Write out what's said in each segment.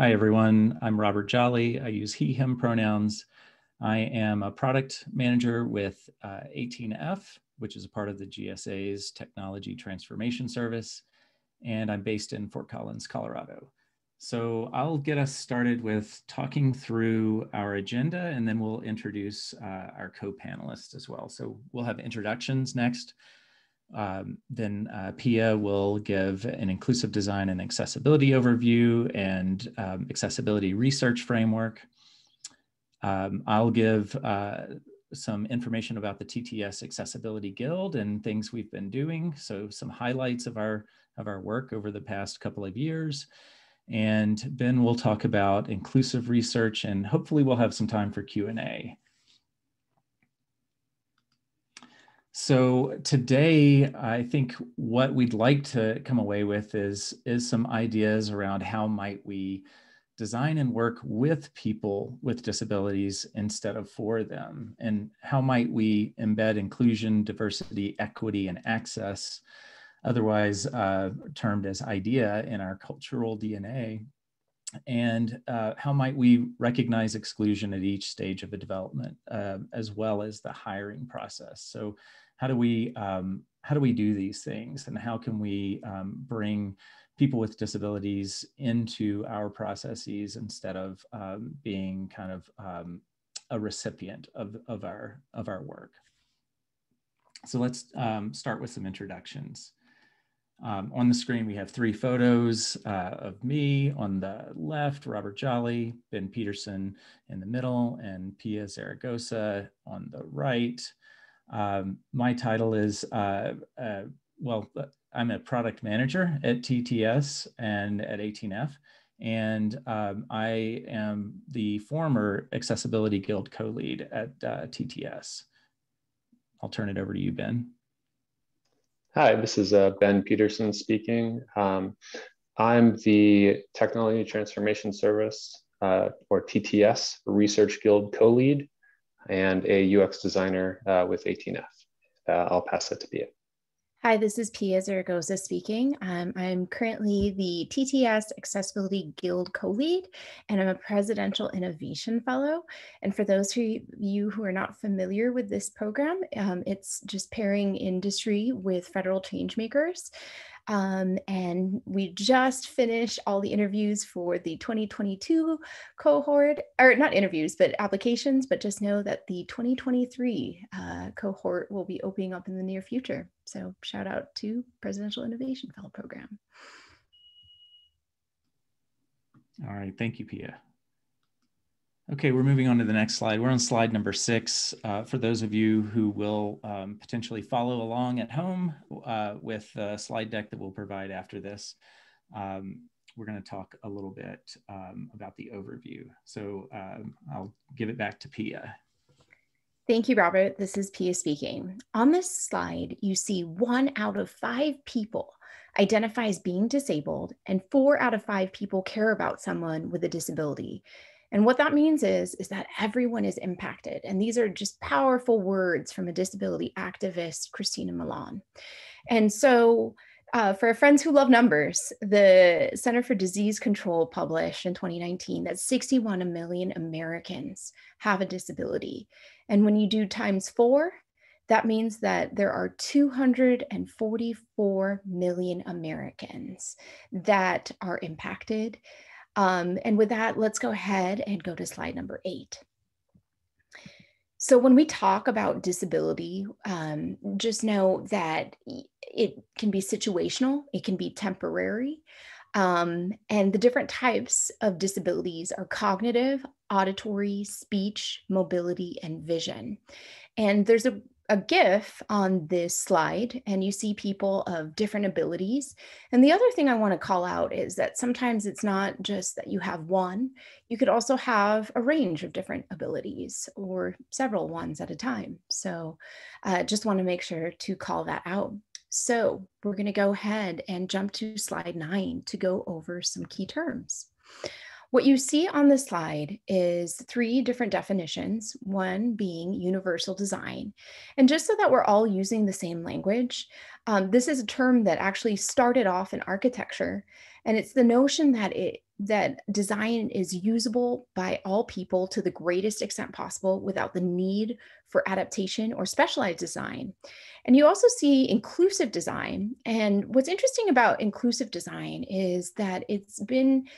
Hi, everyone. I'm Robert Jolly. I use he, him pronouns. I am a product manager with uh, 18F, which is a part of the GSA's Technology Transformation Service, and I'm based in Fort Collins, Colorado. So I'll get us started with talking through our agenda, and then we'll introduce uh, our co-panelists as well. So we'll have introductions next. Um, then uh, Pia will give an inclusive design and accessibility overview and um, accessibility research framework. Um, I'll give uh, some information about the TTS Accessibility Guild and things we've been doing. So some highlights of our, of our work over the past couple of years. And Ben will talk about inclusive research and hopefully we'll have some time for Q&A. So today, I think what we'd like to come away with is, is some ideas around how might we design and work with people with disabilities instead of for them? And how might we embed inclusion, diversity, equity, and access, otherwise uh, termed as IDEA, in our cultural DNA? And uh, how might we recognize exclusion at each stage of the development, uh, as well as the hiring process? So how do we um, how do we do these things? And how can we um, bring people with disabilities into our processes instead of um, being kind of um, a recipient of, of our of our work? So let's um, start with some introductions. Um, on the screen, we have three photos uh, of me. On the left, Robert Jolly, Ben Peterson in the middle, and Pia Zaragoza on the right. Um, my title is, uh, uh, well, I'm a product manager at TTS and at 18F, and um, I am the former Accessibility Guild co-lead at uh, TTS. I'll turn it over to you, Ben. Hi, this is uh, Ben Peterson speaking. Um, I'm the Technology Transformation Service, uh, or TTS, Research Guild co-lead and a UX designer uh, with 18F. Uh, I'll pass that to Pia. Hi, this is Pia Zaragoza speaking. Um, I'm currently the TTS Accessibility Guild co-lead, and I'm a Presidential Innovation Fellow. And for those of you who are not familiar with this program, um, it's just pairing industry with federal change makers. Um, and we just finished all the interviews for the 2022 cohort, or not interviews, but applications, but just know that the 2023 uh, cohort will be opening up in the near future. So shout out to Presidential Innovation Fellow Program. All right, thank you, Pia. Okay, we're moving on to the next slide. We're on slide number six. Uh, for those of you who will um, potentially follow along at home uh, with the slide deck that we'll provide after this, um, we're going to talk a little bit um, about the overview. So um, I'll give it back to Pia. Thank you, Robert. This is Pia speaking. On this slide, you see one out of five people identify as being disabled, and four out of five people care about someone with a disability. And what that means is, is that everyone is impacted. And these are just powerful words from a disability activist, Christina Mallon. And so uh, for our friends who love numbers, the Center for Disease Control published in 2019 that 61 million Americans have a disability. And when you do times four, that means that there are 244 million Americans that are impacted um, and with that, let's go ahead and go to slide number eight. So when we talk about disability, um, just know that it can be situational, it can be temporary, um, and the different types of disabilities are cognitive, auditory, speech, mobility, and vision. And there's a a GIF on this slide and you see people of different abilities. And the other thing I want to call out is that sometimes it's not just that you have one, you could also have a range of different abilities or several ones at a time. So uh, just want to make sure to call that out. So we're going to go ahead and jump to slide nine to go over some key terms. What you see on the slide is three different definitions, one being universal design. And just so that we're all using the same language, um, this is a term that actually started off in architecture. And it's the notion that it that design is usable by all people to the greatest extent possible without the need for adaptation or specialized design. And you also see inclusive design. And what's interesting about inclusive design is that it's been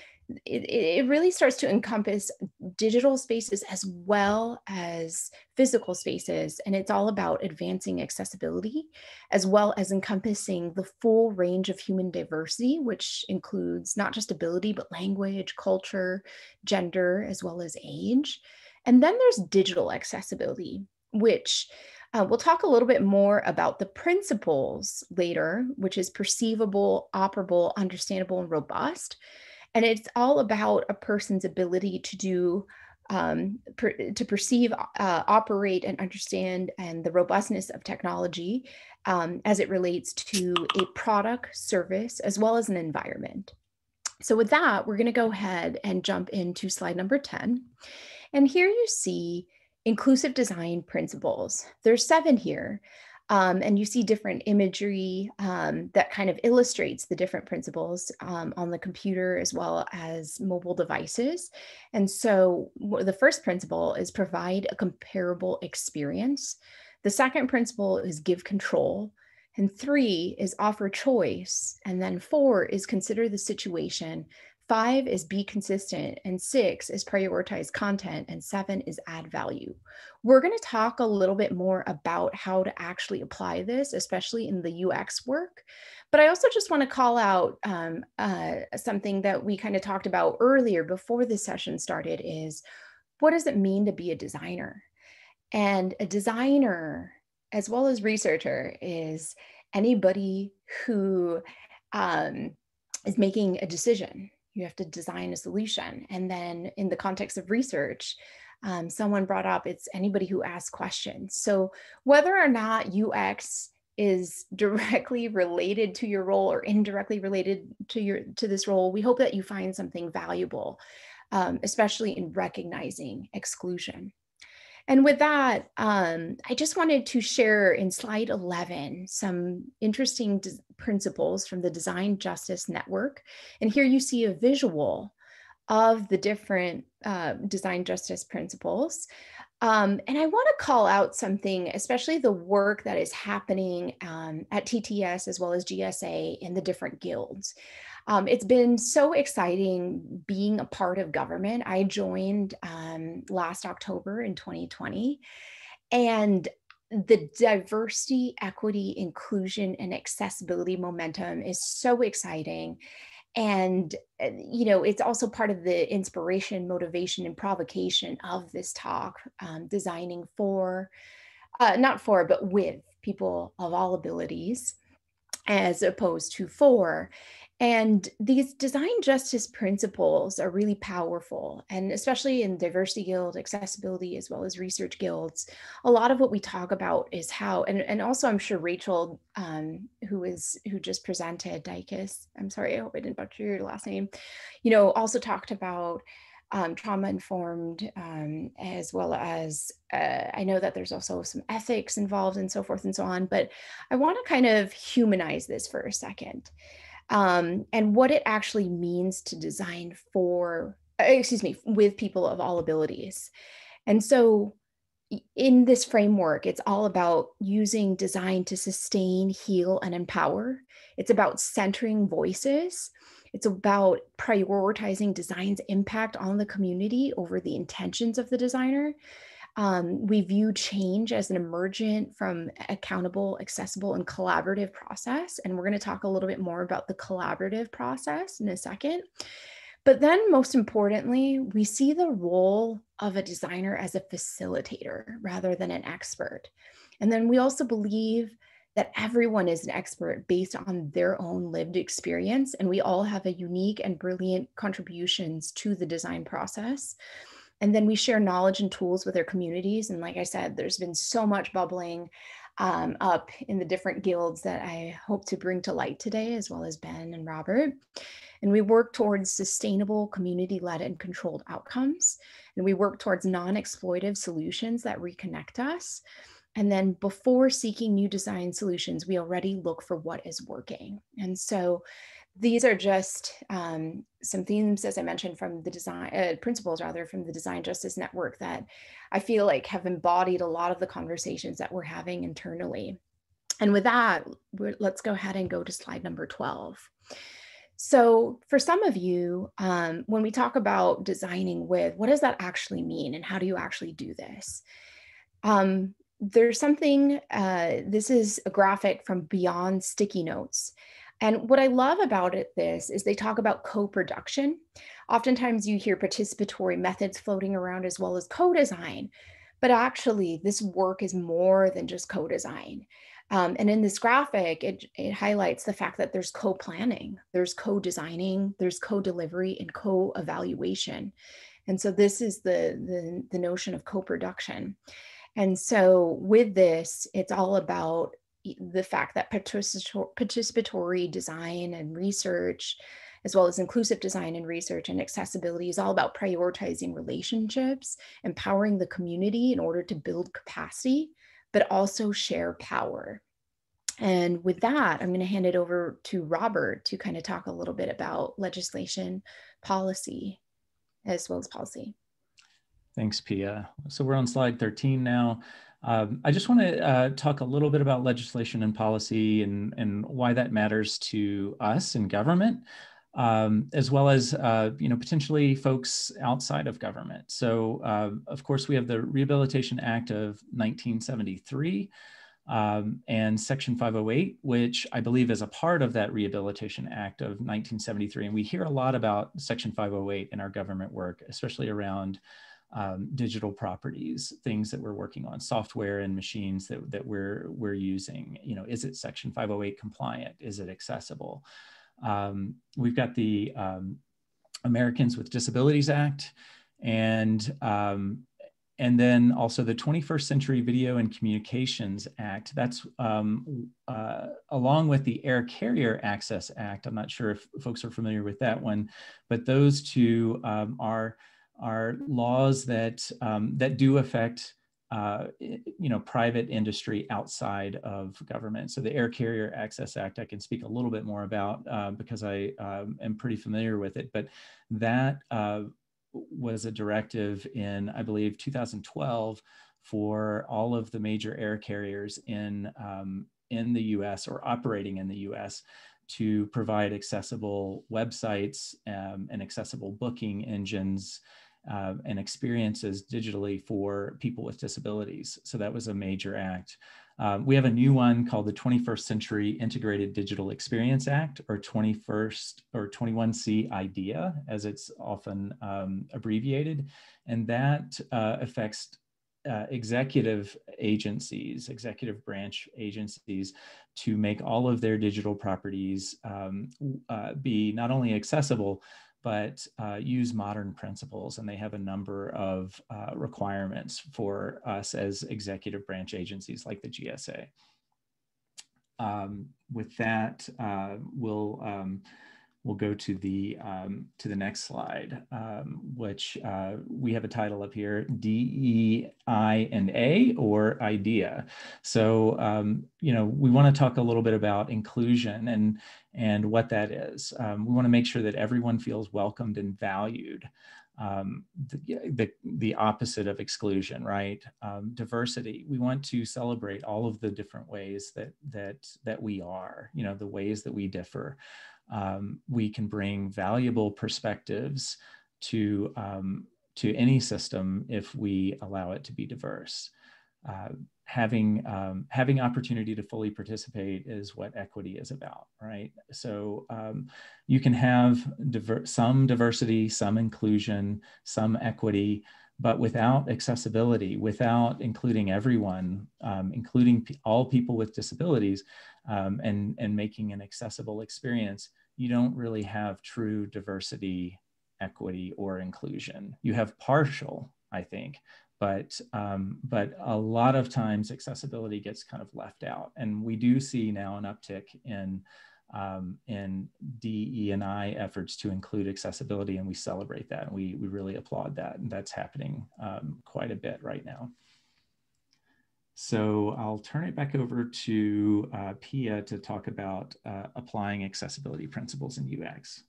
it, it really starts to encompass digital spaces as well as physical spaces. And it's all about advancing accessibility as well as encompassing the full range of human diversity, which includes not just ability, but language, culture, gender, as well as age. And then there's digital accessibility, which uh, we'll talk a little bit more about the principles later, which is perceivable, operable, understandable, and robust. And it's all about a person's ability to do um, per, to perceive, uh, operate, and understand, and the robustness of technology um, as it relates to a product, service, as well as an environment. So, with that, we're going to go ahead and jump into slide number 10. And here you see inclusive design principles. There's seven here. Um, and you see different imagery um, that kind of illustrates the different principles um, on the computer as well as mobile devices. And so the first principle is provide a comparable experience. The second principle is give control. And three is offer choice. And then four is consider the situation Five is be consistent, and six is prioritize content, and seven is add value. We're going to talk a little bit more about how to actually apply this, especially in the UX work. But I also just want to call out um, uh, something that we kind of talked about earlier before this session started is what does it mean to be a designer? And a designer, as well as researcher, is anybody who um, is making a decision you have to design a solution. And then in the context of research, um, someone brought up it's anybody who asks questions. So whether or not UX is directly related to your role or indirectly related to your to this role, we hope that you find something valuable, um, especially in recognizing exclusion. And with that, um, I just wanted to share in slide 11 some interesting principles from the Design Justice Network. And here you see a visual of the different uh, design justice principles. Um, and I want to call out something, especially the work that is happening um, at TTS as well as GSA in the different guilds. Um, it's been so exciting being a part of government. I joined um, last October in 2020. And the diversity, equity, inclusion, and accessibility momentum is so exciting. And, uh, you know, it's also part of the inspiration, motivation, and provocation of this talk, um, designing for, uh, not for, but with people of all abilities as opposed to for. And these design justice principles are really powerful, and especially in diversity guild, accessibility, as well as research guilds. A lot of what we talk about is how, and, and also I'm sure Rachel, um, who is who just presented Dykes, I'm sorry, I hope I didn't butcher your last name, you know, also talked about um, trauma informed, um, as well as uh, I know that there's also some ethics involved and so forth and so on. But I want to kind of humanize this for a second um, and what it actually means to design for, uh, excuse me, with people of all abilities. And so in this framework, it's all about using design to sustain, heal, and empower. It's about centering voices. It's about prioritizing design's impact on the community over the intentions of the designer. Um, we view change as an emergent from accountable, accessible, and collaborative process. And we're going to talk a little bit more about the collaborative process in a second. But then, most importantly, we see the role of a designer as a facilitator rather than an expert. And then we also believe that everyone is an expert based on their own lived experience, and we all have a unique and brilliant contributions to the design process. And then we share knowledge and tools with our communities. And like I said, there's been so much bubbling um, up in the different guilds that I hope to bring to light today, as well as Ben and Robert. And we work towards sustainable, community led, and controlled outcomes. And we work towards non exploitive solutions that reconnect us. And then before seeking new design solutions, we already look for what is working. And so these are just um, some themes, as I mentioned, from the design uh, principles, rather from the Design Justice Network that I feel like have embodied a lot of the conversations that we're having internally. And with that, let's go ahead and go to slide number 12. So, for some of you, um, when we talk about designing with, what does that actually mean, and how do you actually do this? Um, there's something, uh, this is a graphic from Beyond Sticky Notes. And what I love about it, this is they talk about co-production. Oftentimes you hear participatory methods floating around as well as co-design, but actually this work is more than just co-design. Um, and in this graphic, it, it highlights the fact that there's co-planning, there's co-designing, there's co-delivery and co-evaluation. And so this is the, the, the notion of co-production. And so with this, it's all about the fact that participatory design and research, as well as inclusive design and research and accessibility, is all about prioritizing relationships, empowering the community in order to build capacity, but also share power. And with that, I'm going to hand it over to Robert to kind of talk a little bit about legislation, policy, as well as policy. Thanks, Pia. So we're on slide 13 now. Um, I just want to uh, talk a little bit about legislation and policy and, and why that matters to us in government, um, as well as uh, you know potentially folks outside of government. So, uh, of course, we have the Rehabilitation Act of 1973 um, and Section 508, which I believe is a part of that Rehabilitation Act of 1973. And we hear a lot about Section 508 in our government work, especially around um, digital properties, things that we're working on, software and machines that, that we're, we're using. You know, is it Section 508 compliant? Is it accessible? Um, we've got the um, Americans with Disabilities Act, and um, and then also the 21st Century Video and Communications Act. That's um, uh, along with the Air Carrier Access Act. I'm not sure if folks are familiar with that one, but those two um, are are laws that um, that do affect uh, you know private industry outside of government. So the Air Carrier Access Act, I can speak a little bit more about uh, because I um, am pretty familiar with it. But that uh, was a directive in I believe 2012 for all of the major air carriers in um, in the U.S. or operating in the U.S to provide accessible websites um, and accessible booking engines uh, and experiences digitally for people with disabilities. So that was a major act. Um, we have a new one called the 21st Century Integrated Digital Experience Act, or 21st or 21C IDEA, as it's often um, abbreviated, and that uh, affects uh, executive agencies, executive branch agencies, to make all of their digital properties um, uh, be not only accessible, but uh, use modern principles. And they have a number of uh, requirements for us as executive branch agencies like the GSA. Um, with that, uh, we'll um, we'll go to the um, to the next slide, um, which uh, we have a title up here: D E I and A or IDEA. So um, you know we want to talk a little bit about inclusion and and what that is. Um, we want to make sure that everyone feels welcomed and valued. Um, the, the, the, opposite of exclusion, right? Um, diversity. We want to celebrate all of the different ways that that that we are. You know, the ways that we differ um, we can bring valuable perspectives to um, to any system if we allow it to be diverse. Uh, having um, having opportunity to fully participate is what equity is about, right? So um, you can have diver some diversity, some inclusion, some equity, but without accessibility, without including everyone, um, including all people with disabilities, um, and, and making an accessible experience, you don't really have true diversity, equity, or inclusion. You have partial, I think, but um, but a lot of times accessibility gets kind of left out, and we do see now an uptick in um, and I efforts to include accessibility, and we celebrate that, and we we really applaud that, and that's happening um, quite a bit right now. So I'll turn it back over to uh, Pia to talk about uh, applying accessibility principles in UX.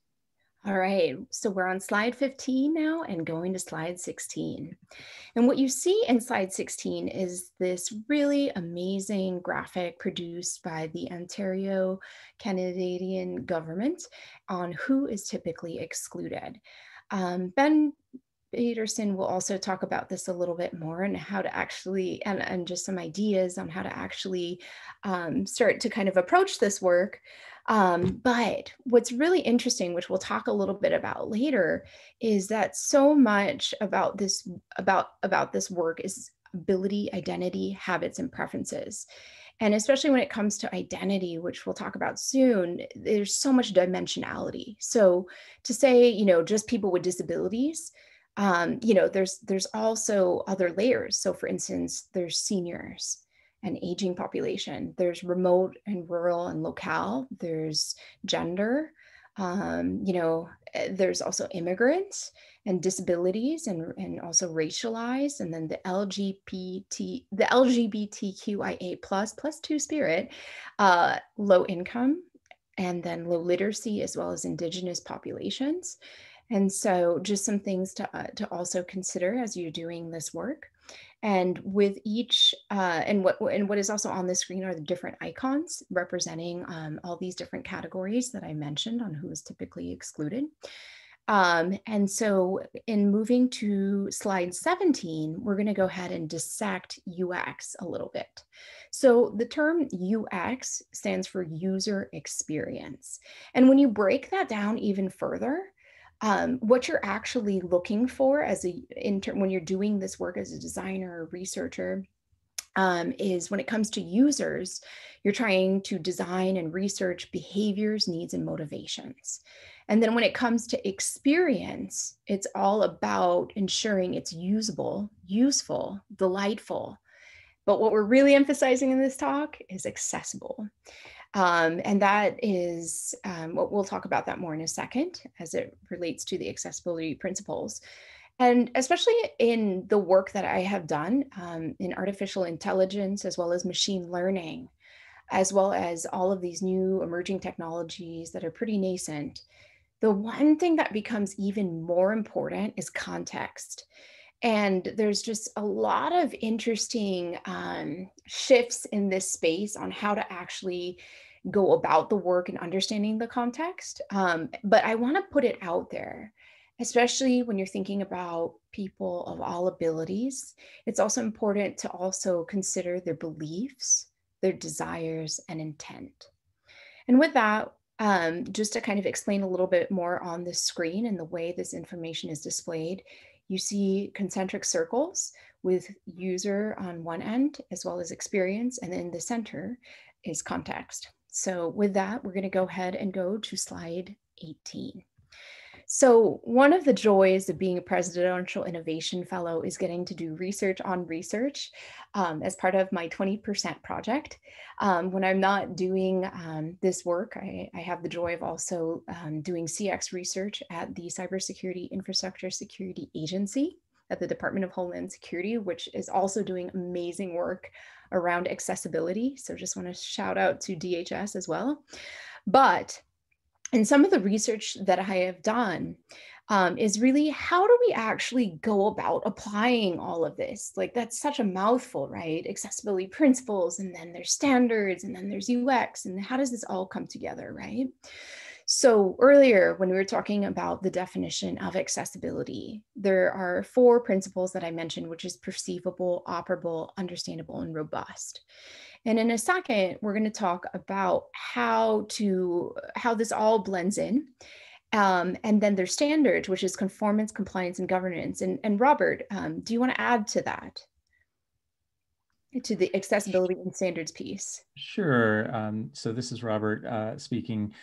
All right, so we're on slide 15 now and going to slide 16. And what you see in slide 16 is this really amazing graphic produced by the Ontario Canadian government on who is typically excluded. Um, ben Peterson will also talk about this a little bit more and how to actually, and, and just some ideas on how to actually um, start to kind of approach this work. Um, but what's really interesting, which we'll talk a little bit about later, is that so much about this about about this work is ability, identity, habits, and preferences. And especially when it comes to identity, which we'll talk about soon, there's so much dimensionality. So to say, you know, just people with disabilities, um, you know, there's there's also other layers. So for instance, there's seniors, and aging population. There's remote and rural and locale. There's gender. Um, you know, eh, there's also immigrants and disabilities and, and also racialized. And then the LGBT, the LGBTQIA plus plus two spirit, uh, low income, and then low literacy as well as indigenous populations. And so just some things to, uh, to also consider as you're doing this work. And with each, uh, and what and what is also on the screen are the different icons representing um, all these different categories that I mentioned on who is typically excluded. Um, and so in moving to slide 17, we're gonna go ahead and dissect UX a little bit. So the term UX stands for user experience. And when you break that down even further, um, what you're actually looking for as a intern when you're doing this work as a designer or researcher um, is when it comes to users, you're trying to design and research behaviors, needs, and motivations. And then when it comes to experience, it's all about ensuring it's usable, useful, delightful. But what we're really emphasizing in this talk is accessible. Um, and that is um, what we'll talk about that more in a second as it relates to the accessibility principles. And especially in the work that I have done um, in artificial intelligence, as well as machine learning, as well as all of these new emerging technologies that are pretty nascent, the one thing that becomes even more important is context. And there's just a lot of interesting um, shifts in this space on how to actually go about the work and understanding the context. Um, but I want to put it out there, especially when you're thinking about people of all abilities. It's also important to also consider their beliefs, their desires, and intent. And with that, um, just to kind of explain a little bit more on the screen and the way this information is displayed, you see concentric circles with user on one end as well as experience, and in the center is context. So with that, we're going to go ahead and go to slide 18. So one of the joys of being a Presidential Innovation Fellow is getting to do research on research um, as part of my 20% project. Um, when I'm not doing um, this work, I, I, have the joy of also um, doing CX research at the Cybersecurity Infrastructure Security Agency at the Department of Homeland Security, which is also doing amazing work around accessibility. So just want to shout out to DHS as well. But and some of the research that I have done um, is really how do we actually go about applying all of this? Like that's such a mouthful, right? Accessibility principles, and then there's standards, and then there's UX, and how does this all come together, right? So earlier, when we were talking about the definition of accessibility, there are four principles that I mentioned, which is perceivable, operable, understandable, and robust. And in a second, we're going to talk about how to how this all blends in. Um, and then there's standards, which is conformance, compliance, and governance. And, and Robert, um, do you want to add to that? To the accessibility and standards piece. Sure. Um, so this is Robert uh, speaking.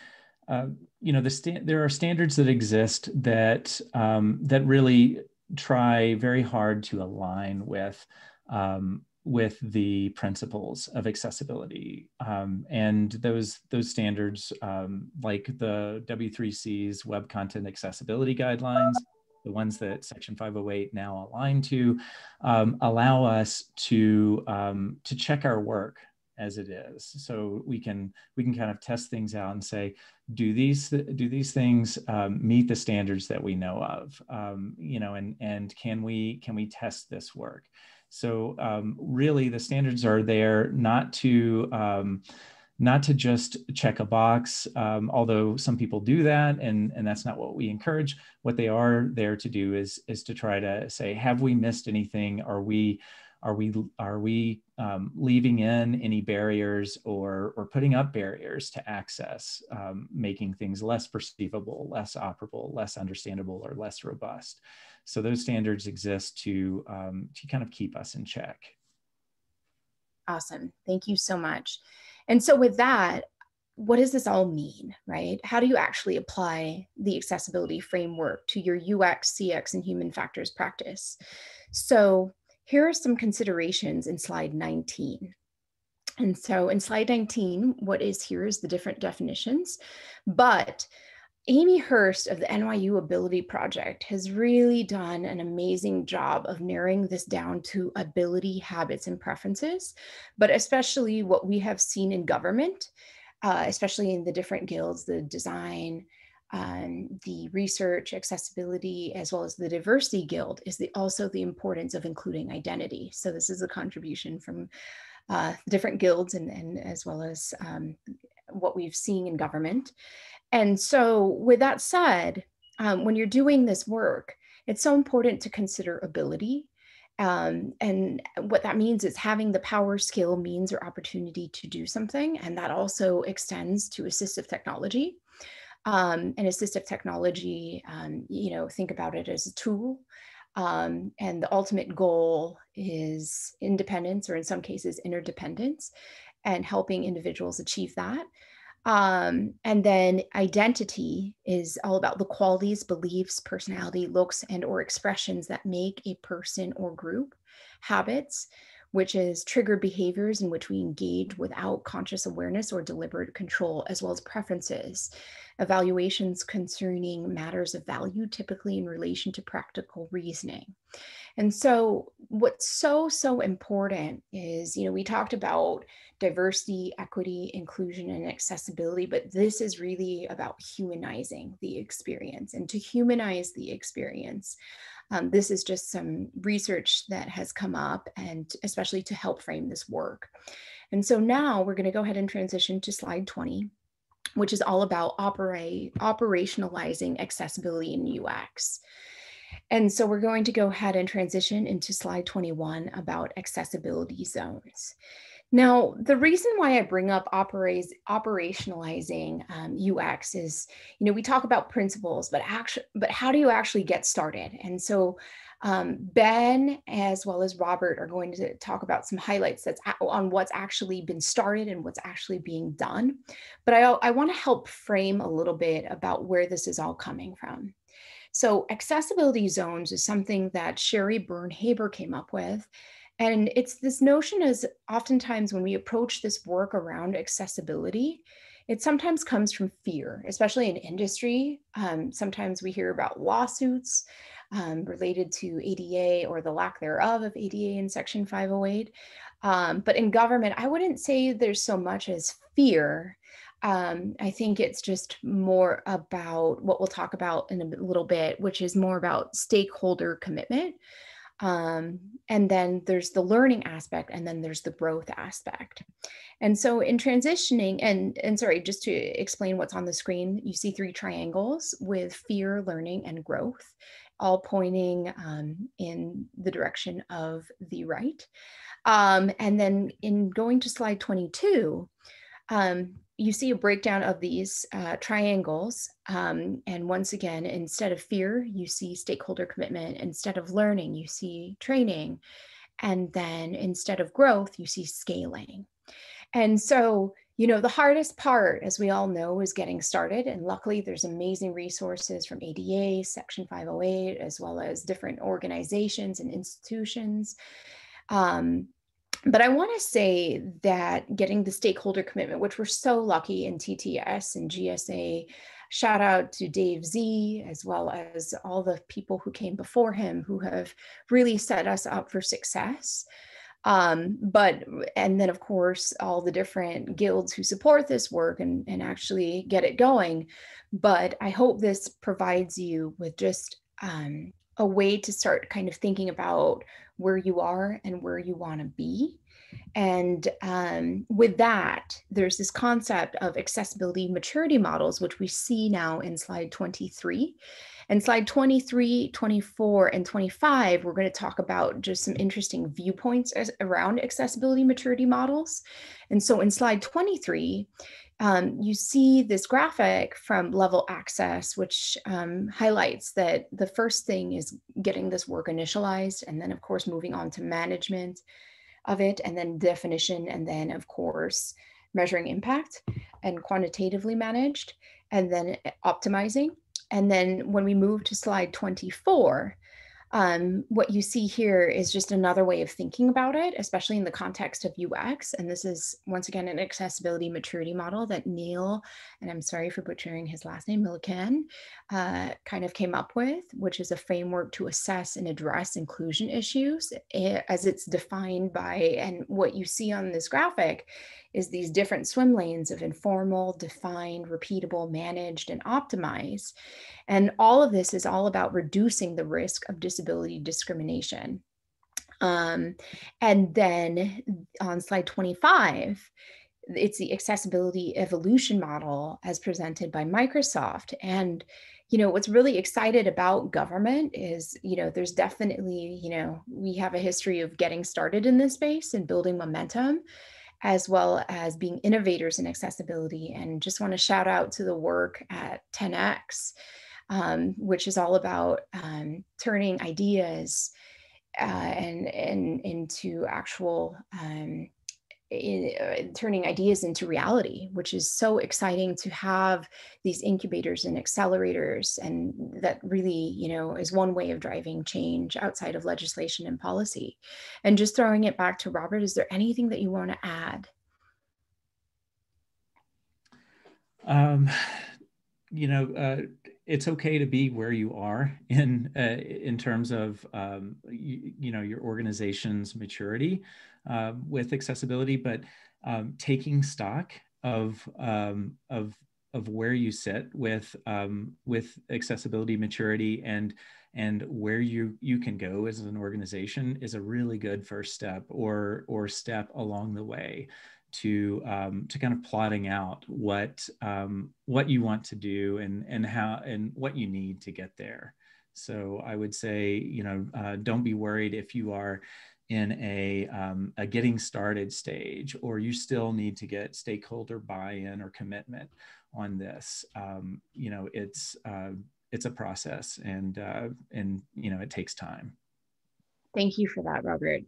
Uh, you know, the there are standards that exist that um, that really try very hard to align with um, with the principles of accessibility. Um, and those those standards um, like the w3c's web content accessibility guidelines the ones that Section 508 now align to, um, allow us to um, to check our work as it is. So we can we can kind of test things out and say, do these do these things um, meet the standards that we know of? Um, you know, and and can we can we test this work? So um, really, the standards are there not to um, not to just check a box, um, although some people do that, and, and that's not what we encourage. What they are there to do is, is to try to say, have we missed anything? Are we, are we, are we um, leaving in any barriers or, or putting up barriers to access, um, making things less perceivable, less operable, less understandable, or less robust? So those standards exist to, um, to kind of keep us in check. Awesome. Thank you so much. And so, with that, what does this all mean, right? How do you actually apply the accessibility framework to your UX, CX, and human factors practice? So, here are some considerations in slide 19. And so, in slide 19, what is here is the different definitions, but Amy Hurst of the NYU Ability Project has really done an amazing job of narrowing this down to ability, habits, and preferences, but especially what we have seen in government, uh, especially in the different guilds, the design, um, the research, accessibility, as well as the diversity guild, is the, also the importance of including identity. So this is a contribution from uh, different guilds and, and as well as um, what we've seen in government. And so, with that said, um, when you're doing this work, it's so important to consider ability. Um, and what that means is having the power, skill, means, or opportunity to do something. And that also extends to assistive technology. Um, and assistive technology, um, you know, think about it as a tool. Um, and the ultimate goal is independence, or in some cases, interdependence, and helping individuals achieve that. Um, and then identity is all about the qualities, beliefs, personality, looks, and or expressions that make a person or group. Habits, which is triggered behaviors in which we engage mm-hmm. without conscious awareness or deliberate control, as well as preferences, evaluations concerning matters of value, typically in relation to practical reasoning. And so, what's so, so important is, you know, we talked about diversity, equity, inclusion, and accessibility, but this is really about humanizing the experience. And to humanize the experience, um, this is just some research that has come up, and especially to help frame this work. And so now we're going to go ahead and transition to slide 20, which is all about operate, operationalizing accessibility in UX. And so we're going to go ahead and transition into slide 21 about accessibility zones. Now, the reason why I bring up operationalizing um, UX is, you know, we talk about principles, but actually, but how do you actually get started? And so, um, Ben as well as Robert are going to talk about some highlights that's on what's actually been started and what's actually being done. But I, I want to help frame a little bit about where this is all coming from. So, accessibility zones is something that Sheri Byrne-Haber came up with. And it's this notion is oftentimes when we approach this work around accessibility, it sometimes comes from fear, especially in industry. Um, sometimes we hear about lawsuits um, related to ADA or the lack thereof of ADA in Section 508. Um, but in government, I wouldn't say there's so much as fear. Um, I think it's just more about what we'll talk about in a little bit, which is more about stakeholder commitment. Um, and then there's the learning aspect, and then there's the growth aspect. And so in transitioning, and, and sorry, just to explain what's on the screen, you see three triangles with fear, learning, and growth, all pointing um, in the direction of the right. Um, and then in going to slide 22, um, you see a breakdown of these uh, triangles. Um, and once again, instead of fear, you see stakeholder commitment. Instead of learning, you see training. And then instead of growth, you see scaling. And so, you know, the hardest part, as we all know, is getting started. And luckily, there's amazing resources from ADA, Section 508, as well as different organizations and institutions. Um, but I want to say that getting the stakeholder commitment, which we're so lucky in TTS and GSA shout out to Dave Z, as well as all the people who came before him who have really set us up for success. Um, but, and then of course, all the different guilds who support this work and, and actually get it going. But I hope this provides you with just um, a way to start kind of thinking about where you are and where you want to be and um, with that, there's this concept of accessibility maturity models, which we see now in slide 23. And slide 23, 24, and 25, we're going to talk about just some interesting viewpoints as, around accessibility maturity models. And so in slide 23, um, you see this graphic from level access, which um, highlights that the first thing is getting this work initialized, and then, of course, moving on to management of it, and then definition, and then of course, measuring impact and quantitatively managed, and then eh, optimizing. And then when we move to slide 24, um, what you see here is just another way of thinking about it, especially in the context of UX. And this is, once again, an accessibility maturity model that Neil, and I'm sorry for butchering his last name, Milliken, uh, kind of came up with, which is a framework to assess and address inclusion issues eh, as it's defined by, and what you see on this graphic is these different swim lanes of informal, defined, repeatable, managed, and optimized. And all of this is all about reducing the risk of disability discrimination. Um, and then on slide 25, it's the accessibility evolution model as presented by Microsoft. And, you know, what's really excited about government is, you know, there's definitely, you know, we have a history of getting started in this space and building momentum as well as being innovators in accessibility. And just want to shout out to the work at 10X, um, which is all about um, turning ideas uh, and, and into actual um, in, uh, turning ideas into reality, which is so exciting to have these incubators and accelerators. And that really, you know, is one way of driving change outside of legislation and policy. And just throwing it back to Robert, is there anything that you want to add? Um, you know, uh, it's okay to be where you are in uh, in terms of um, you, you, know your organization's maturity uh, with accessibility, but um, taking stock of um, of of where you sit with um, with accessibility maturity and and where you you can go as an organization is a really good first step or or step along the way to um, to kind of plotting out what um, what you want to do and and how and what you need to get there. So I would say you know uh, don't be worried if you are in a, um, a getting started stage or you still need to get stakeholder buy-in or commitment on this. Um, you know it's uh, it's a process and uh, and you know it takes time. Thank you for that, Robert.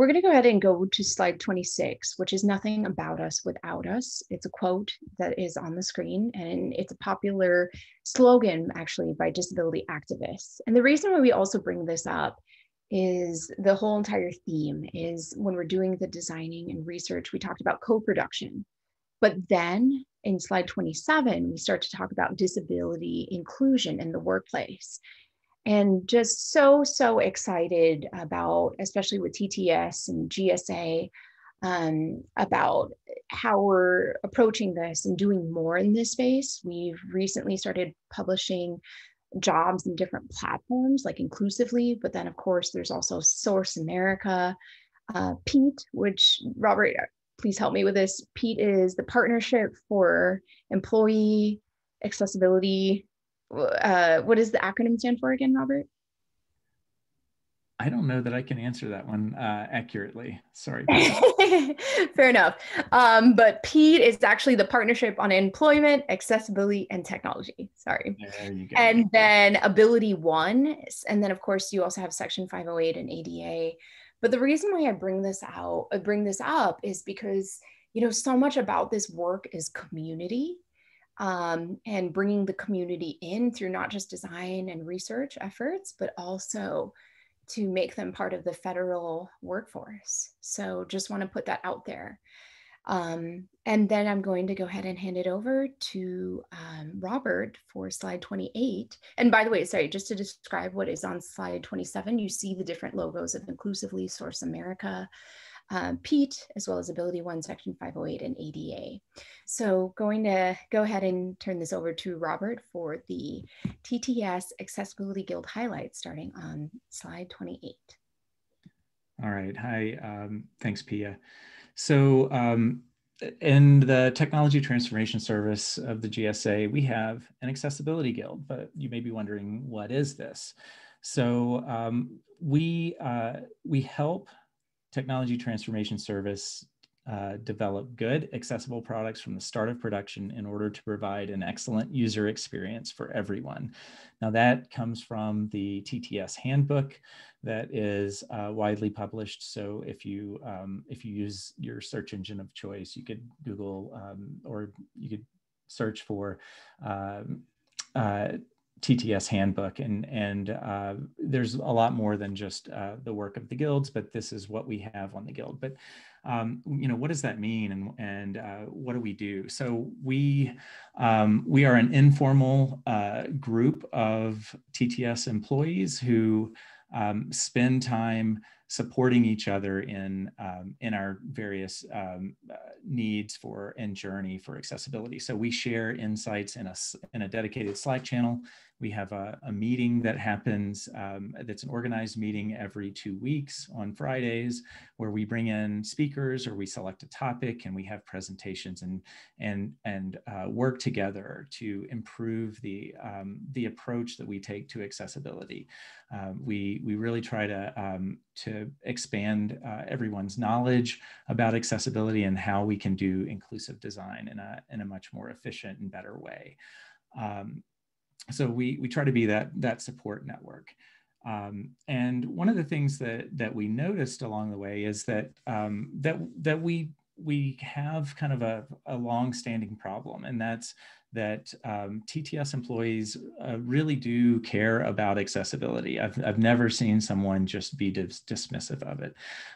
We're going to go ahead and go to slide 26, which is nothing about us without us. It's a quote that is on the screen, and it's a popular slogan actually by disability activists. And the reason why we also bring this up is the whole entire theme is when we're doing the designing and research, we talked about co-production. But then in slide 27, we start to talk about disability inclusion in the workplace and just so so excited about especially with tts and gsa um, about how we're approaching this and doing more in this space. We've recently started publishing jobs in different platforms like inclusively but then of course there's also source america uh, PEAT which robert please help me with this. PEAT is the partnership for employee accessibility uh, what does the acronym stand for again, Robert? I don't know that I can answer that one uh, accurately. Sorry. Fair enough. Um, but PEAT is actually the Partnership on Employment, Accessibility, and Technology. Sorry. There you go. And then Ability One. And then, of course, you also have Section 508 and ADA. But the reason why I bring this out, I bring this up is because, you know, so much about this work is community um, and bringing the community in through not just design and research efforts, but also to make them part of the federal workforce. So just want to put that out there. Um, and then I'm going to go ahead and hand it over to um, Robert for slide 28. And by the way, sorry, just to describe what is on slide 27, you see the different logos of Inclusively Source America, um, PEAT, as well as Ability One, Section 508, and ADA. So going to go ahead and turn this over to Robert for the TTS Accessibility Guild highlights starting on slide 28. All right, hi, um, thanks Pia. So um, in the technology transformation service of the GSA, we have an accessibility guild, but you may be wondering, what is this? So um, we, uh, we help technology transformation service uh, develop good, accessible products from the start of production in order to provide an excellent user experience for everyone. Now that comes from the TTS handbook that is uh, widely published. So if you um, if you use your search engine of choice, you could Google um, or you could search for um, uh, TTS handbook and and uh, there's a lot more than just uh, the work of the guilds, but this is what we have on the guild. But um, you know, what does that mean, and and uh, what do we do? So we um, we are an informal uh, group of TTS employees who um, spend time supporting each other in um, in our various um, uh, needs for and journey for accessibility. So we share insights in a in a dedicated Slack channel we have a, a meeting that happens um, that's an organized meeting every two weeks on Fridays where we bring in speakers or we select a topic and we have presentations and, and, and uh, work together to improve the, um, the approach that we take to accessibility. Um, we, we really try to, um, to expand uh, everyone's knowledge about accessibility and how we can do inclusive design in a, in a much more efficient and better way. Um, so we we try to be that that support network. Um, and one of the things that that we noticed along the way is that um, that that we we have kind of a, a long-standing problem, and that's that um, TTS employees uh, really do care about accessibility. I've, I've never seen someone just be dis dismissive of it,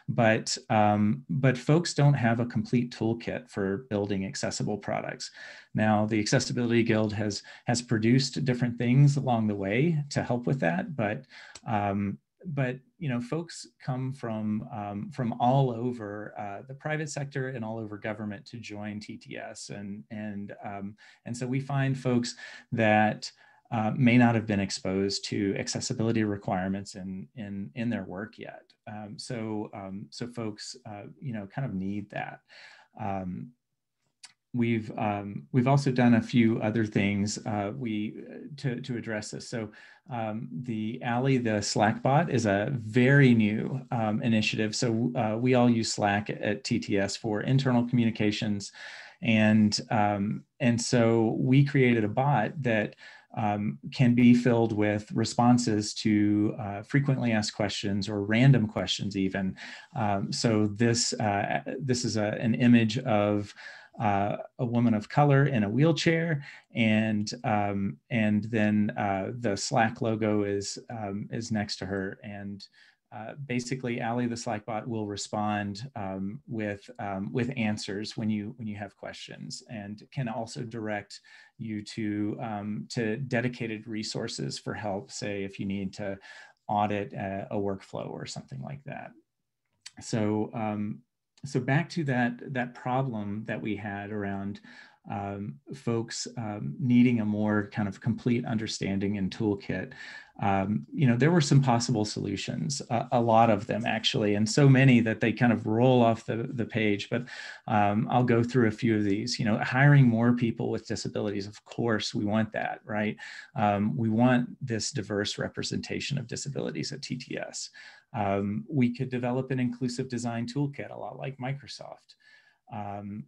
but um, but folks don't have a complete toolkit for building accessible products. Now, the Accessibility Guild has has produced different things along the way to help with that, but um, but you know, folks come from um, from all over uh, the private sector and all over government to join TTS, and and um, and so we find folks that uh, may not have been exposed to accessibility requirements in in in their work yet. Um, so um, so folks, uh, you know, kind of need that. Um, we've um, we've also done a few other things uh, we to to address this. So um, the Ally the Slack bot is a very new um, initiative. So uh, we all use Slack at TTS for internal communications, and um, and so we created a bot that. Um, can be filled with responses to uh, frequently asked questions or random questions even. Um, so this, uh, this is a, an image of uh, a woman of color in a wheelchair, and um, and then uh, the Slack logo is um, is next to her, and uh, basically, Ally the Slackbot will respond um, with um, with answers when you when you have questions, and can also direct you to um, to dedicated resources for help. Say if you need to audit a, a workflow or something like that. So um, so back to that that problem that we had around um, folks um, needing a more kind of complete understanding and toolkit. Um, you know, there were some possible solutions, uh, a lot of them actually, and so many that they kind of roll off the, the page. But um, I'll go through a few of these. You know, hiring more people with disabilities, of course, we want that, right? Um, we want this diverse representation of disabilities at TTS. Um, we could develop an inclusive design toolkit, a lot like Microsoft. Um,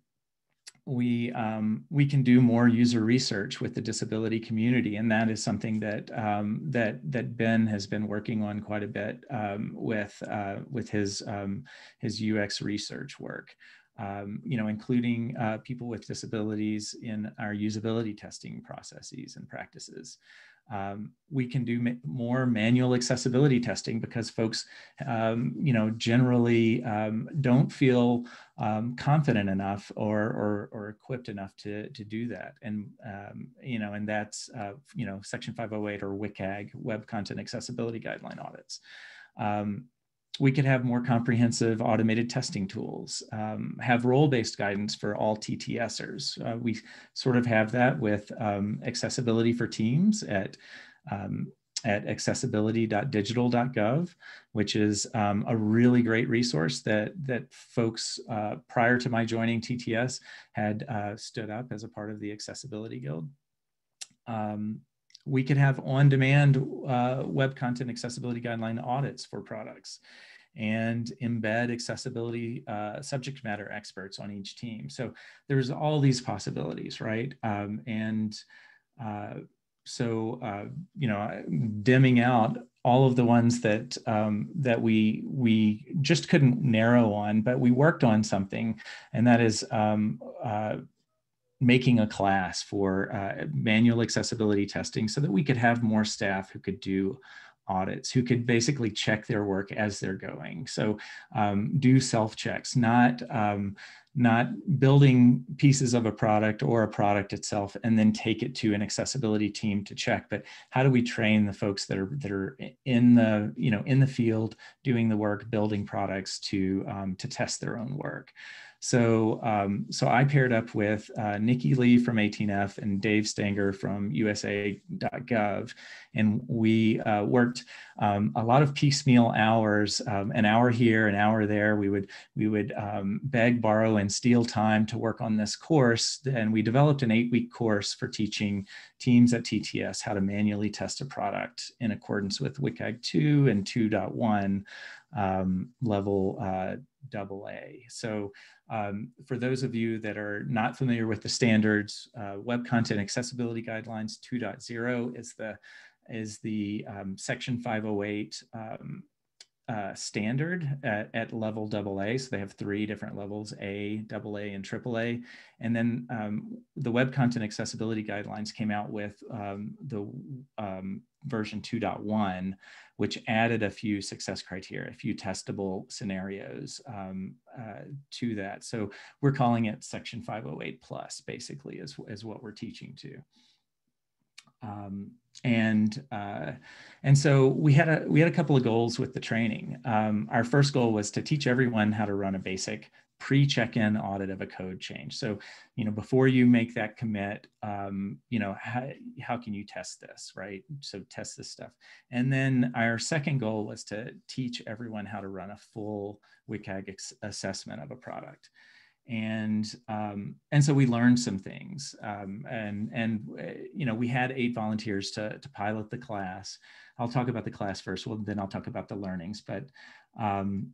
we um, we can do more user research with the disability community, and that is something that um, that that Ben has been working on quite a bit um, with uh, with his um, his UX research work. Um, you know, including uh, people with disabilities in our usability testing processes and practices. Um, we can do ma more manual accessibility testing because folks, um, you know, generally um, don't feel um, confident enough or, or, or, equipped enough to, to do that. And, um, you know, and that's, uh, you know, Section 508 or WCAG, Web Content Accessibility Guideline audits. Um, we could have more comprehensive automated testing tools, um, have role-based guidance for all TTSers. Uh, we sort of have that with um, accessibility for teams at um, at accessibility.digital.gov, which is um, a really great resource that that folks uh, prior to my joining TTS had uh, stood up as a part of the Accessibility Guild. Um, we could have on-demand uh, web content accessibility guideline audits for products and embed accessibility uh, subject matter experts on each team. So there's all these possibilities, right? Um, and uh, so uh, you know, dimming out all of the ones that um, that we we just couldn't narrow on, but we worked on something, and that is um, uh, making a class for uh, manual accessibility testing so that we could have more staff who could do audits who could basically check their work as they're going. So um, do self checks not um, not building pieces of a product or a product itself and then take it to an accessibility team to check but how do we train the folks that are that are in the you know in the field doing the work building products to um, to test their own work so, um, so I paired up with uh, Nikki Lee from 18F and Dave Stanger from USA.gov, and we uh, worked um, a lot of piecemeal hours, um, an hour here, an hour there. We would we would um, beg, borrow, and steal time to work on this course, and we developed an eight-week course for teaching teams at TTS how to manually test a product in accordance with WCAG 2 and 2.1 um, level uh, double A. So um, for those of you that are not familiar with the standards, uh, Web Content Accessibility Guidelines 2.0 is the is the um, Section 508 um, uh, standard at, at, level AA. So they have three different levels, A, AA, and AAA. And then um, the Web Content Accessibility Guidelines came out with um, the um, version 2.1, which added a few success criteria, a few testable scenarios um, uh, to that. So we're calling it Section 508 plus, basically, is, is what we're teaching to. Um, and uh, and so we had a we had a couple of goals with the training. Um, our first goal was to teach everyone how to run a basic pre-check-in audit of a code change. So, you know, before you make that commit, um, you know, how, how can you test this, right? So test this stuff. And then our second goal was to teach everyone how to run a full WCAG assessment of a product. And um, and so we learned some things, um, and and you know we had eight volunteers to to pilot the class. I'll talk about the class first, well then I'll talk about the learnings. But um,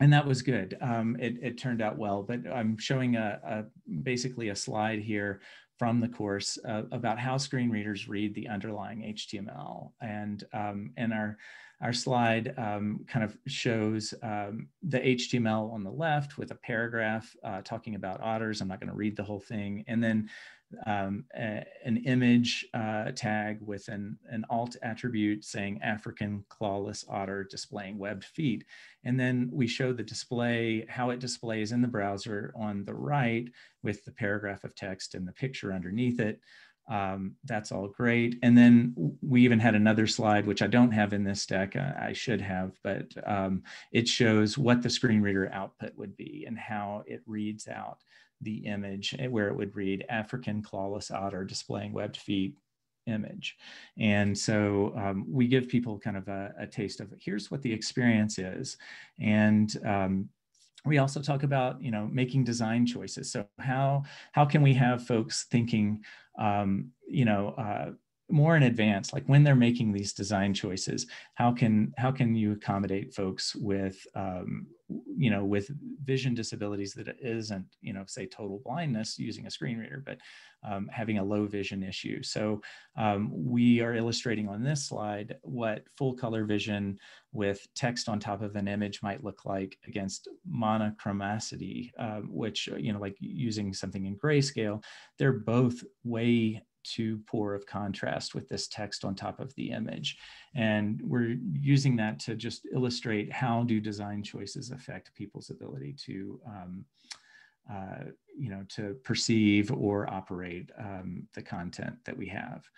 and that was good. Um, it, it, turned out well, but I'm showing a, a basically a slide here from the course uh, about how screen readers read the underlying HTML. And, um, and our, our slide um, kind of shows um, the HTML on the left with a paragraph uh, talking about otters. I'm not going to read the whole thing. And then um, a, an image uh, tag with an, an alt attribute saying African clawless otter displaying webbed feet. And then we show the display, how it displays in the browser on the right with the paragraph of text and the picture underneath it. Um, that's all great. And then we even had another slide, which I don't have in this deck. Uh, I should have, but um, it shows what the screen reader output would be and how it reads out the image eh, where it would read African clawless otter displaying webbed feet image. And so um, we give people kind of a, a, taste of here's what the experience is. And um, we also talk about you know making design choices so how how can we have folks thinking um, you know uh, more in advance like when they're making these design choices how can how can you accommodate folks with um, you know with vision disabilities that isn't you know say total blindness using a screen reader but um, having a low vision issue? So um, we are illustrating on this slide what full color vision with text on top of an image might look like against monochromacity uh, which you know like using something in grayscale they're both way too poor of contrast with this text on top of the image. And we're using that to just illustrate how do design choices affect people's ability to, um, uh, you know, to perceive or operate um, the content that we have.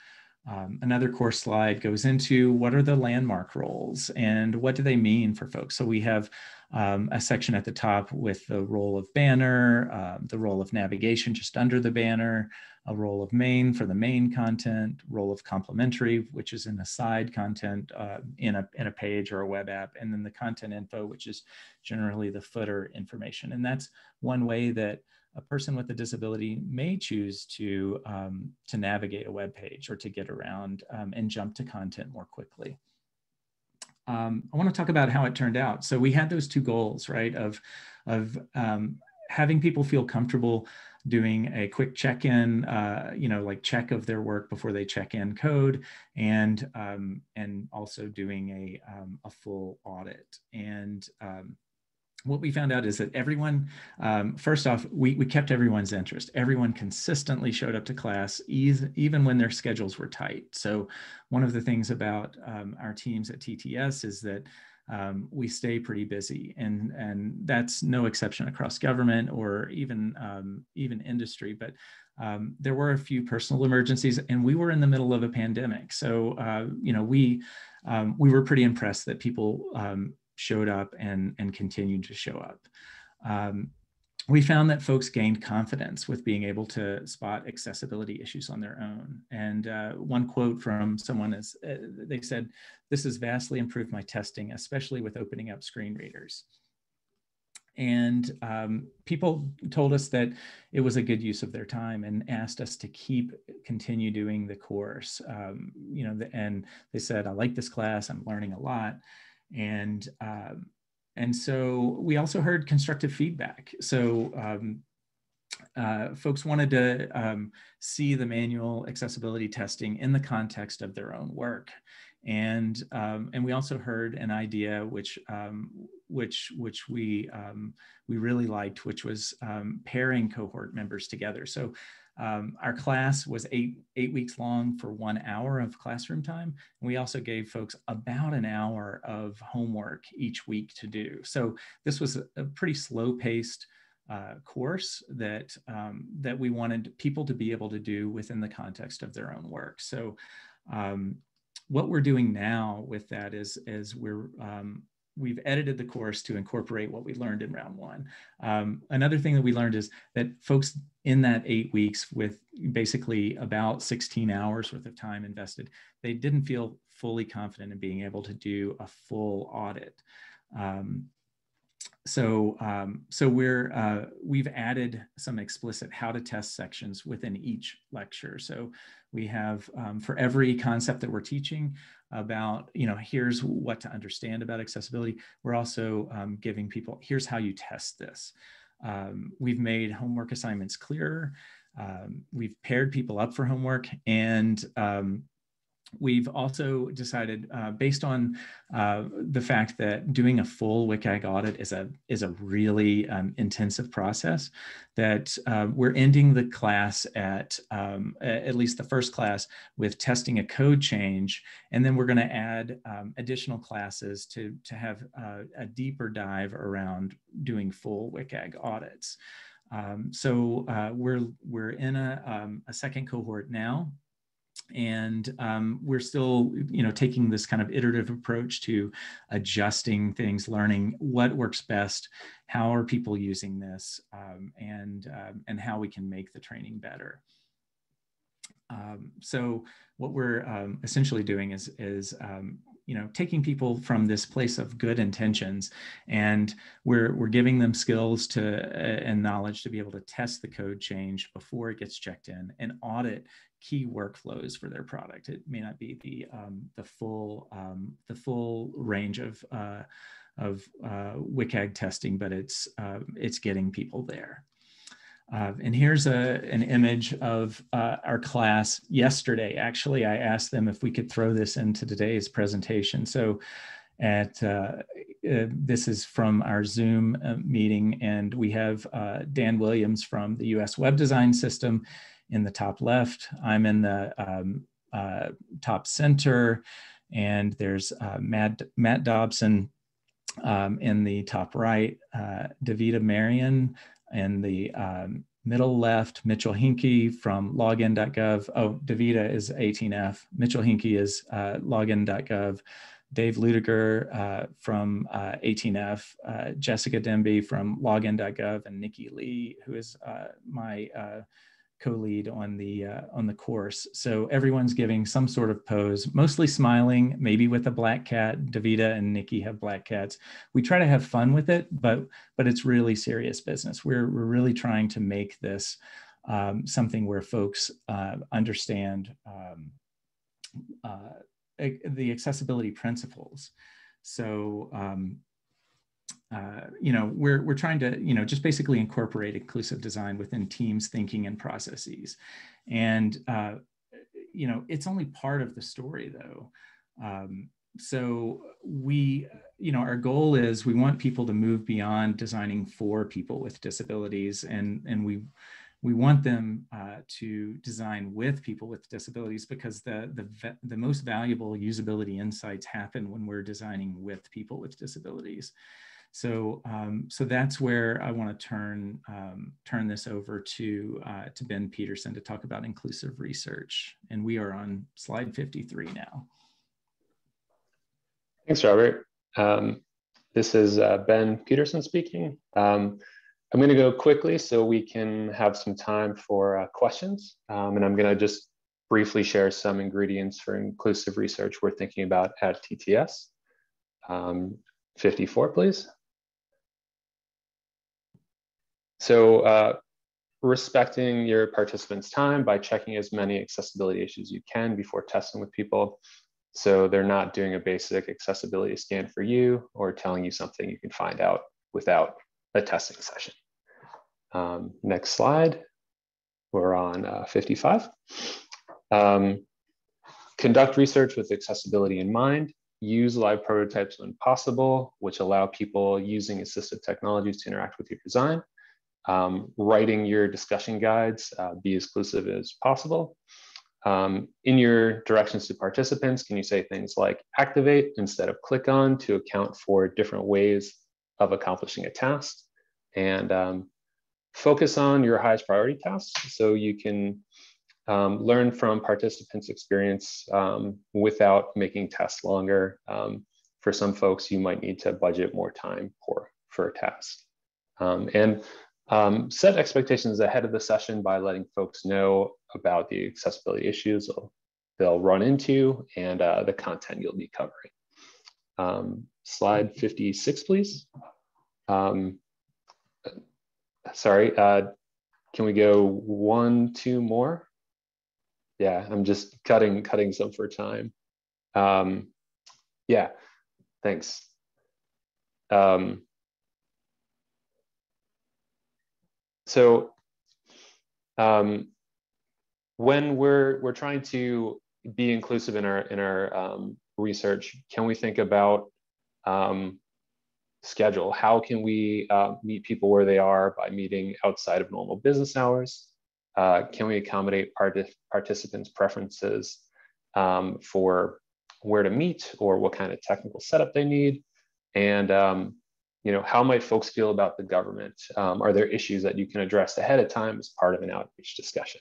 Um, another course slide goes into what are the landmark roles and what do they mean for folks. So we have um, a section at the top with the role of banner, uh, the role of navigation just under the banner, a role of main for the main content, role of complementary, which is in the side content uh, in, a, in a page or a web app, and then the content info, which is generally the footer information. And that's one way that a person with a disability may choose to, um, to navigate a web page or to get around um, and jump to content more quickly. Um, I want to talk about how it turned out. So we had those two goals, right, of, of um, having people feel comfortable doing a quick check-in, uh, you know, like check of their work before they check in code, and um, and also doing a um, a full audit. And um, what we found out is that everyone, um, first off, we, we kept everyone's interest. Everyone consistently showed up to class, even when their schedules were tight. So one of the things about um, our teams at TTS is that um, we stay pretty busy, and and that's no exception across government or even um, even industry. But um, there were a few personal emergencies, and we were in the middle of a pandemic. So uh, you know we um, we were pretty impressed that people um, showed up and, and continued to show up. Um, we found that folks gained confidence with being able to spot accessibility issues on their own. And uh, one quote from someone is, uh, they said, this has vastly improved my testing, especially with opening up screen readers. And um, people told us that it was a good use of their time and asked us to keep continue doing the course. Um, you know, the, and they said, I like this class, I'm learning a lot and um, and so we also heard constructive feedback. So um, uh, folks wanted to um, see the manual accessibility testing in the context of their own work. And, um, and we also heard an idea which, um, which, which we, um, we really liked, which was pairing cohort members together. So um, our class was eight, eight weeks long for one hour of classroom time. And we also gave folks about an hour of homework each week to do. So this was a, pretty slow paced uh, course that, um, that we wanted people to be able to do within the context of their own work. So um, what we're doing now with that is, is we're um, we've edited the course to incorporate what we learned in round one. Um, another thing that we learned is that folks in that eight weeks with basically about 16 hours worth of time invested, they didn't feel fully confident in being able to do a full audit. Um, so um, so we're uh, we've added some explicit how to test sections within each lecture. So we have um, for every concept that we're teaching about you know here's what to understand about accessibility. We're also um, giving people here's how you test this. Um, we've made homework assignments clearer. Um, we've paired people up for homework and um, We've also decided, uh, based on uh, the fact that doing a full WCAG audit is a is a really um, intensive process, that uh, we're ending the class at um, at least the first class with testing a code change, and then we're going to add um, additional classes to to have uh, a deeper dive around doing full WCAG audits. Um, so uh, we're we're in a, um, a second cohort now and um, we're still you know taking this kind of iterative approach to adjusting things learning what works best how are people using this um, and um, and how we can make the training better. Um, so what we're um, essentially doing is is um, you know taking people from this place of good intentions and we're we're giving them skills to uh, and knowledge to be able to test the code change before it gets checked in and audit key workflows for their product. It may not be the um, the full um, the full range of uh, of uh, WCAG testing, but it's uh, it's getting people there. Uh, and here's a, an image of uh, our class yesterday. Actually, I asked them if we could throw this into today's presentation. So at uh, uh, this is from our Zoom uh, meeting, and we have uh, Dan Williams from the US Web Design System in the top left. I'm in the um, uh, top center, and there's uh, Matt, Matt Dobson um, in the top right, uh, Davida Marion in the um, middle left, Mitchell Hinkie from login.gov. Oh, Davida is 18F. Mitchell Hinkie is uh, login.gov. Dave Ludiger uh, from uh, 18F, uh, Jessica Demby from login.gov, and Nikki Lee, who is uh, my uh, co-lead on the uh, on the course. So everyone's giving some sort of pose, mostly smiling, maybe with a black cat. Davida and Nikki have black cats. We try to have fun with it, but but it's really serious business. We're we're really trying to make this um, something where folks uh, understand um, uh, the accessibility principles. So um, uh, you know, we're, we're trying to, you know, just basically incorporate inclusive design within teams thinking and processes. And, uh, you know, it's only part of the story though. Um, so we, you know, our goal is we want people to move beyond designing for people with disabilities and, and we, we want them uh, to design with people with disabilities because the, the, the most valuable usability insights happen when we're designing with people with disabilities. So, um, so that's where I want to turn um, turn this over to uh, to Ben Peterson to talk about inclusive research, and we are on slide 53 now. Thanks, Robert. Um, this is uh, Ben Peterson speaking. Um, I'm going to go quickly so we can have some time for uh, questions, um, and I'm going to just briefly share some ingredients for inclusive research we're thinking about at TTS. Um, 54, please. So uh, respecting your participants' time by checking as many accessibility issues you can before testing with people. So they're not doing a basic accessibility scan for you or telling you something you can find out without a testing session. Um, next slide. We're on uh, 55. Um, conduct research with accessibility in mind. Use live prototypes when possible, which allow people using assistive technologies to interact with your design um, writing your discussion guides, uh, be as inclusive as possible. Um, in your directions to participants, can you say things like activate instead of click on to account for different ways of accomplishing a task? And um, focus on your highest priority tasks so you can um, learn from participants' experience um, without making tests longer. Um, for some folks, you might need to budget more time for, for a task. Um, and um, set expectations ahead of the session by letting folks know about the accessibility issues they'll run into and uh, the content you'll be covering. Um, slide 56, please. Um, sorry, uh, can we go one, two more? Yeah, I'm just cutting cutting some for time. Um, yeah, thanks. Um, so um, when we're we're trying to be inclusive in our in our um, research, can we think about um, schedule? How can we uh, meet people where they are by meeting outside of normal business hours? Uh, can we accommodate part participants' preferences um, for where to meet or what kind of technical setup they need? And um, you know, how might folks feel about the government? Um, are there issues that you can address ahead of time as part of an outreach discussion?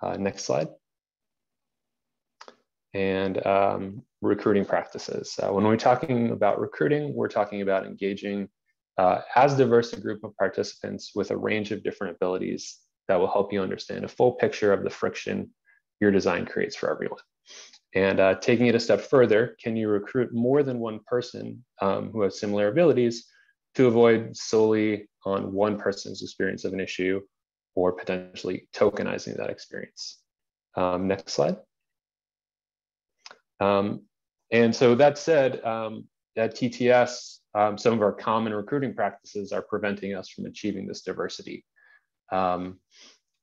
Uh, next slide. And um, recruiting practices. Uh, when we're talking about recruiting, we're talking about engaging uh, as diverse a group of participants with a range of different abilities that will help you understand a full picture of the friction your design creates for everyone. And uh, taking it a step further, can you recruit more than one person um, who has similar abilities to avoid solely on one person's experience of an issue or potentially tokenizing that experience. Um, next slide. Um, and so that said, um, at TTS, um, some of our common recruiting practices are preventing us from achieving this diversity. Um,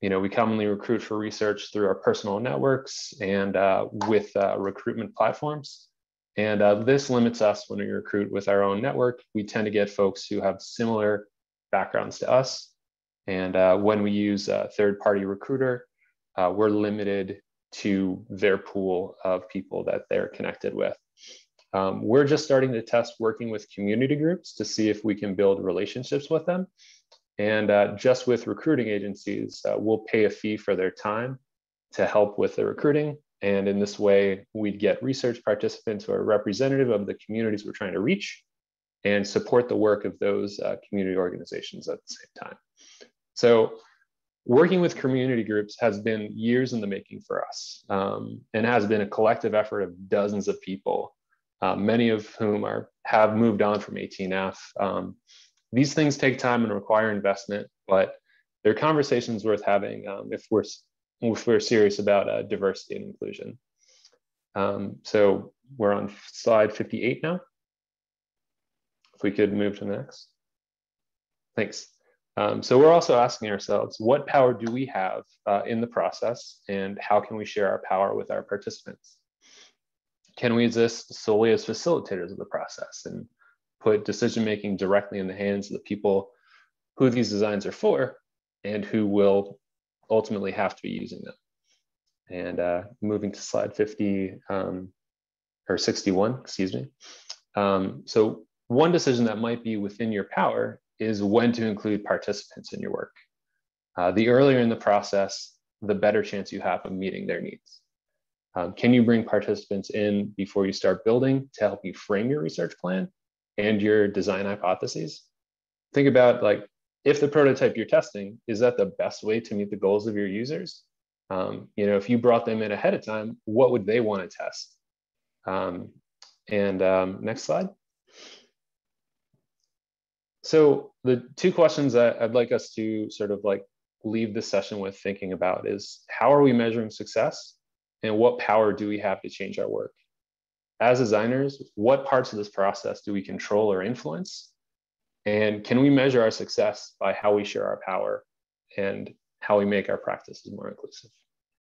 you know, we commonly recruit for research through our personal networks and uh, with uh, recruitment platforms. And uh, this limits us when we recruit with our own network. We tend to get folks who have similar backgrounds to us. And uh, when we use a third party recruiter, uh, we're limited to their pool of people that they're connected with. Um, we're just starting to test working with community groups to see if we can build relationships with them. And uh, just with recruiting agencies, uh, we'll pay a fee for their time to help with the recruiting. And in this way, we'd get research participants who are representative of the communities we're trying to reach and support the work of those uh, community organizations at the same time. So working with community groups has been years in the making for us um, and has been a collective effort of dozens of people, uh, many of whom are have moved on from 18F. Um, these things take time and require investment, but they're conversations worth having um, if we're if we're serious about uh, diversity and inclusion. Um, so we're on slide 58 now. If we could move to the next. Thanks. Um, so we're also asking ourselves, what power do we have uh, in the process and how can we share our power with our participants? Can we exist solely as facilitators of the process and put decision-making directly in the hands of the people who these designs are for and who will ultimately have to be using them? And uh, moving to slide 50, um, or 61, excuse me. Um, so one decision that might be within your power is when to include participants in your work. Uh, the earlier in the process, the better chance you have of meeting their needs. Um, can you bring participants in before you start building to help you frame your research plan and your design hypotheses? Think about like, if the prototype you're testing, is that the best way to meet the goals of your users? Um, you know, if you brought them in ahead of time, what would they want to test? Um, and um, next slide. So the two questions that I'd like us to sort of like leave this session with thinking about is how are we measuring success and what power do we have to change our work? As designers, what parts of this process do we control or influence? And can we measure our success by how we share our power and how we make our practices more inclusive?